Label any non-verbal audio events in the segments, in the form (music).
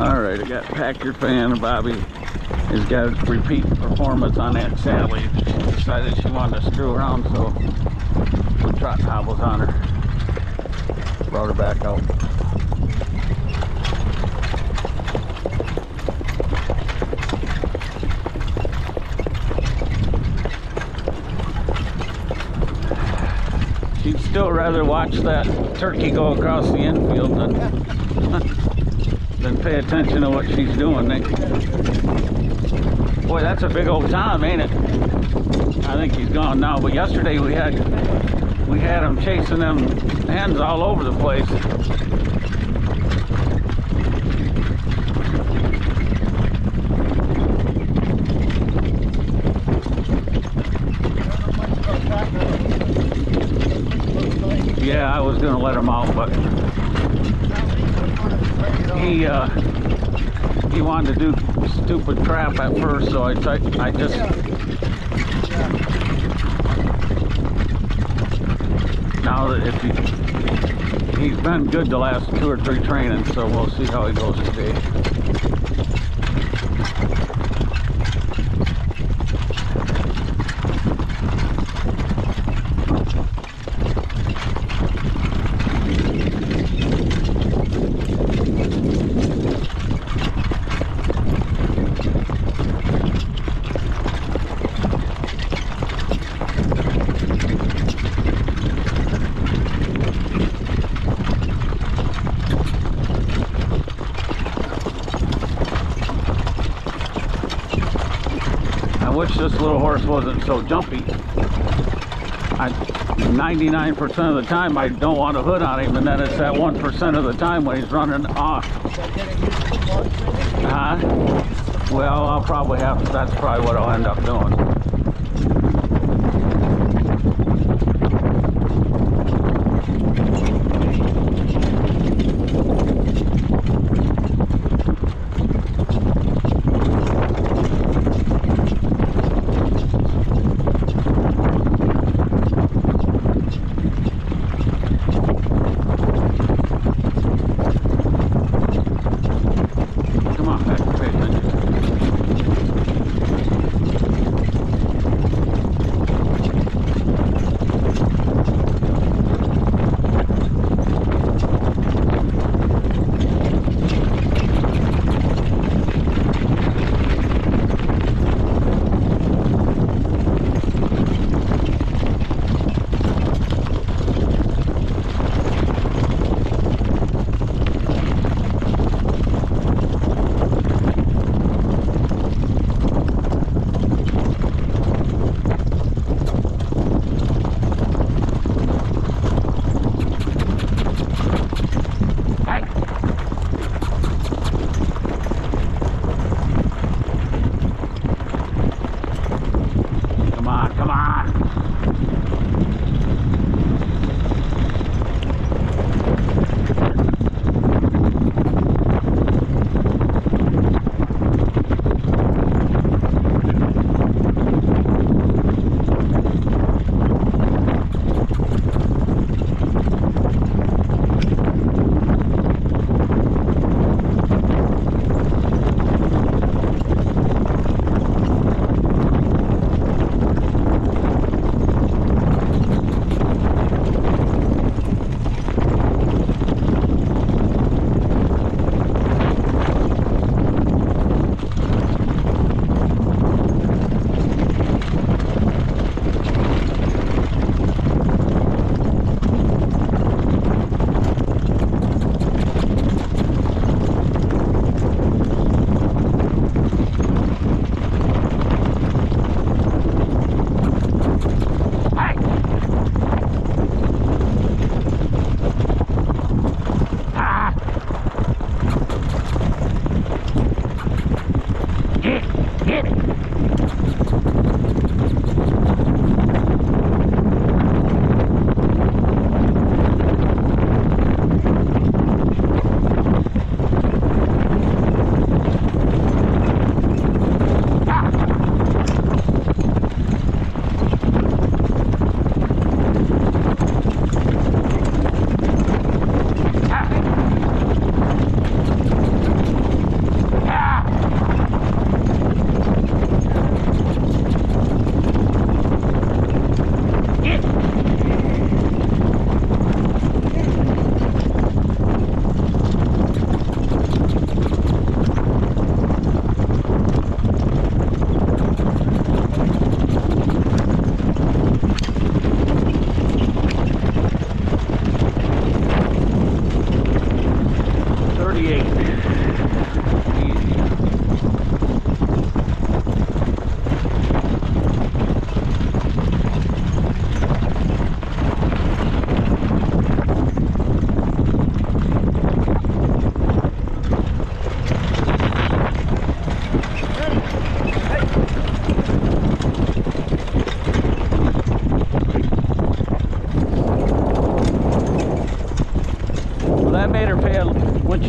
All right, I got Packer fan Bobby has got a repeat performance on that Sally. She decided she wanted to screw around, so put trot hobbles on her. Brought her back out. She'd still rather watch that turkey go across the infield than (laughs) than pay attention to what she's doing. They, boy, that's a big old Tom, ain't it? I think he's gone now. But yesterday we had we had him chasing them hens all over the place. Yeah, I was gonna let him out, but he uh, he wanted to do stupid crap at first, so I I just now that if he he's been good the last two or three trainings, so we'll see how he goes today. This little horse wasn't so jumpy. I 99% of the time I don't want a hood on him, and then it's that 1% of the time when he's running off. Huh? Well, I'll probably have, that's probably what I'll end up doing.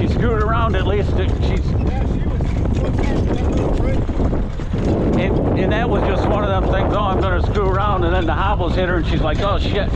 Screwed around at least. that She's she and, and that was just one of them things. Oh, I'm gonna screw around, and then the hobbles hit her, and she's like, oh shit.